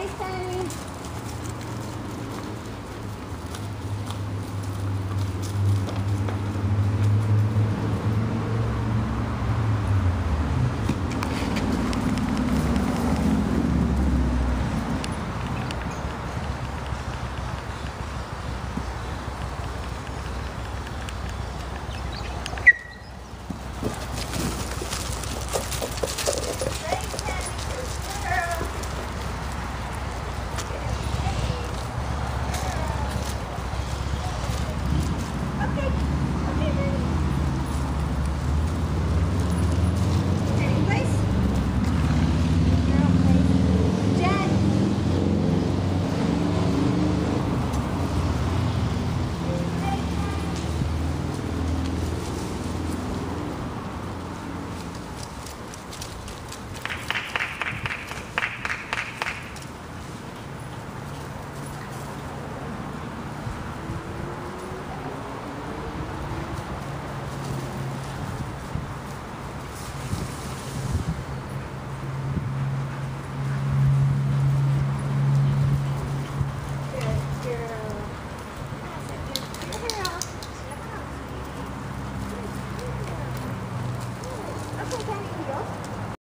Grace and